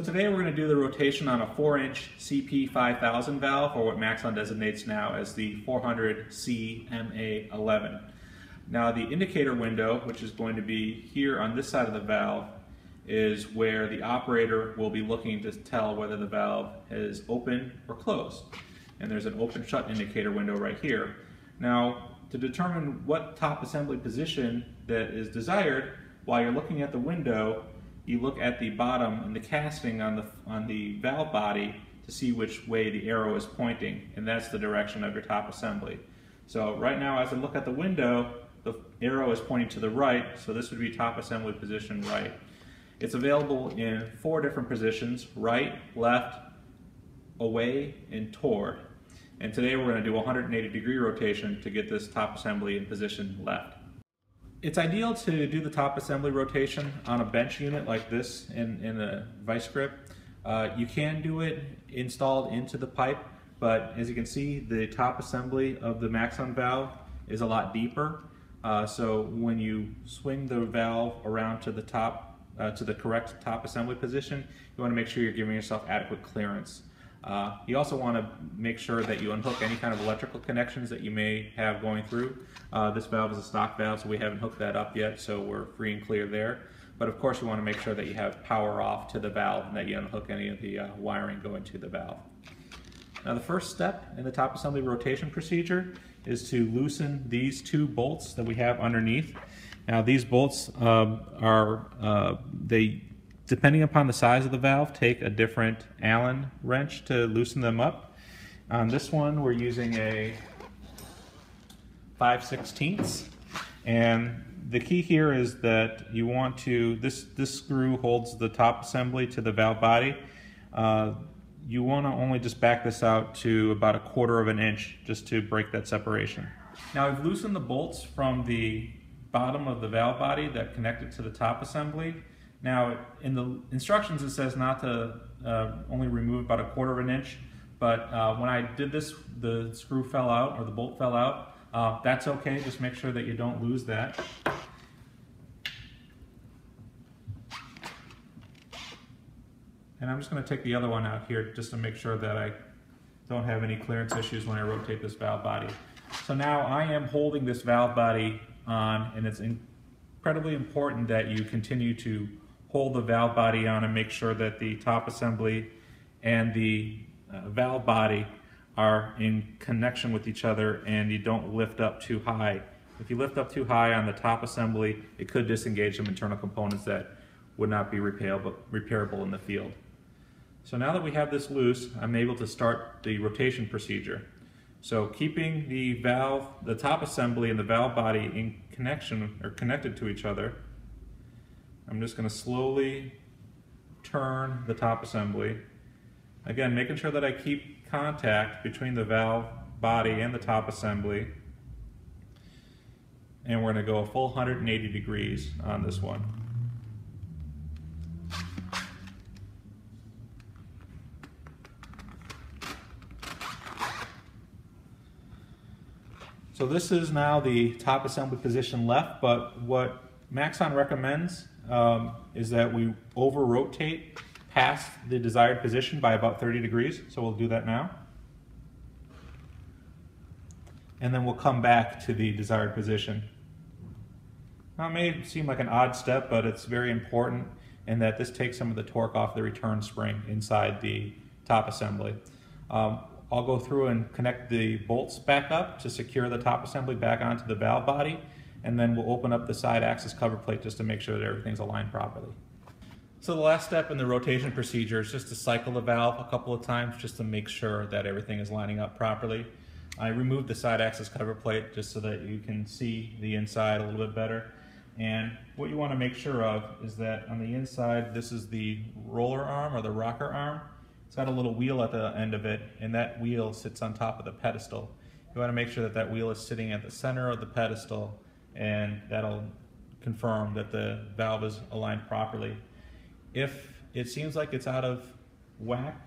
So today we're going to do the rotation on a 4-inch CP5000 valve, or what Maxon designates now as the 400CMA11. Now the indicator window, which is going to be here on this side of the valve, is where the operator will be looking to tell whether the valve is open or closed. And there's an open-shut indicator window right here. Now, to determine what top assembly position that is desired, while you're looking at the window, you look at the bottom and the casting on the, on the valve body to see which way the arrow is pointing, and that's the direction of your top assembly. So right now, as I look at the window, the arrow is pointing to the right, so this would be top assembly position right. It's available in four different positions, right, left, away, and toward. And today we're going to do a 180 degree rotation to get this top assembly in position left. It's ideal to do the top assembly rotation on a bench unit like this in, in a vice grip. Uh, you can do it installed into the pipe, but as you can see, the top assembly of the Maxon valve is a lot deeper. Uh, so when you swing the valve around to the top, uh, to the correct top assembly position, you want to make sure you're giving yourself adequate clearance. Uh, you also want to make sure that you unhook any kind of electrical connections that you may have going through. Uh, this valve is a stock valve, so we haven't hooked that up yet, so we're free and clear there. But of course, you want to make sure that you have power off to the valve and that you unhook any of the uh, wiring going to the valve. Now the first step in the top assembly rotation procedure is to loosen these two bolts that we have underneath. Now these bolts um, are, uh, they depending upon the size of the valve, take a different Allen wrench to loosen them up. On this one, we're using a 5 16ths. And the key here is that you want to, this, this screw holds the top assembly to the valve body. Uh, you want to only just back this out to about a quarter of an inch just to break that separation. Now I've loosened the bolts from the bottom of the valve body that connected to the top assembly. Now, in the instructions, it says not to uh, only remove about a quarter of an inch, but uh, when I did this, the screw fell out or the bolt fell out. Uh, that's okay, just make sure that you don't lose that. And I'm just going to take the other one out here just to make sure that I don't have any clearance issues when I rotate this valve body. So now I am holding this valve body on, and it's incredibly important that you continue to hold the valve body on and make sure that the top assembly and the uh, valve body are in connection with each other and you don't lift up too high. If you lift up too high on the top assembly, it could disengage some internal components that would not be repairable, repairable in the field. So now that we have this loose, I'm able to start the rotation procedure. So keeping the valve, the top assembly and the valve body in connection or connected to each other, I'm just going to slowly turn the top assembly. Again, making sure that I keep contact between the valve body and the top assembly. And we're going to go a full 180 degrees on this one. So this is now the top assembly position left, but what Maxon recommends um, is that we over rotate past the desired position by about 30 degrees. So we'll do that now. And then we'll come back to the desired position. Now it may seem like an odd step, but it's very important in that this takes some of the torque off the return spring inside the top assembly. Um, I'll go through and connect the bolts back up to secure the top assembly back onto the valve body and then we'll open up the side axis cover plate just to make sure that everything's aligned properly. So the last step in the rotation procedure is just to cycle the valve a couple of times just to make sure that everything is lining up properly. I removed the side axis cover plate just so that you can see the inside a little bit better. And what you want to make sure of is that on the inside, this is the roller arm or the rocker arm. It's got a little wheel at the end of it, and that wheel sits on top of the pedestal. You want to make sure that that wheel is sitting at the center of the pedestal and that'll confirm that the valve is aligned properly. If it seems like it's out of whack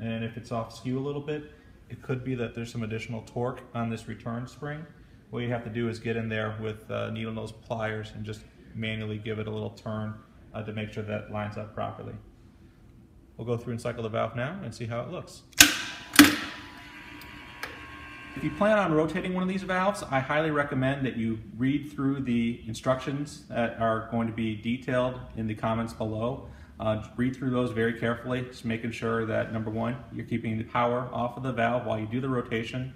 and if it's off skew a little bit, it could be that there's some additional torque on this return spring. What you have to do is get in there with uh, needle nose pliers and just manually give it a little turn uh, to make sure that lines up properly. We'll go through and cycle the valve now and see how it looks. If you plan on rotating one of these valves, I highly recommend that you read through the instructions that are going to be detailed in the comments below. Uh, read through those very carefully, just making sure that number one, you're keeping the power off of the valve while you do the rotation.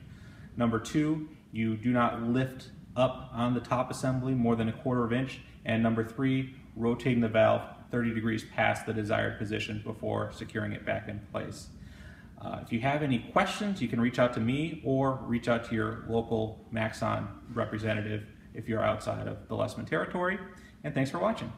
Number two, you do not lift up on the top assembly more than a quarter of inch. And number three, rotating the valve 30 degrees past the desired position before securing it back in place. Uh, if you have any questions, you can reach out to me or reach out to your local Maxon representative if you're outside of the Lesman territory. And thanks for watching.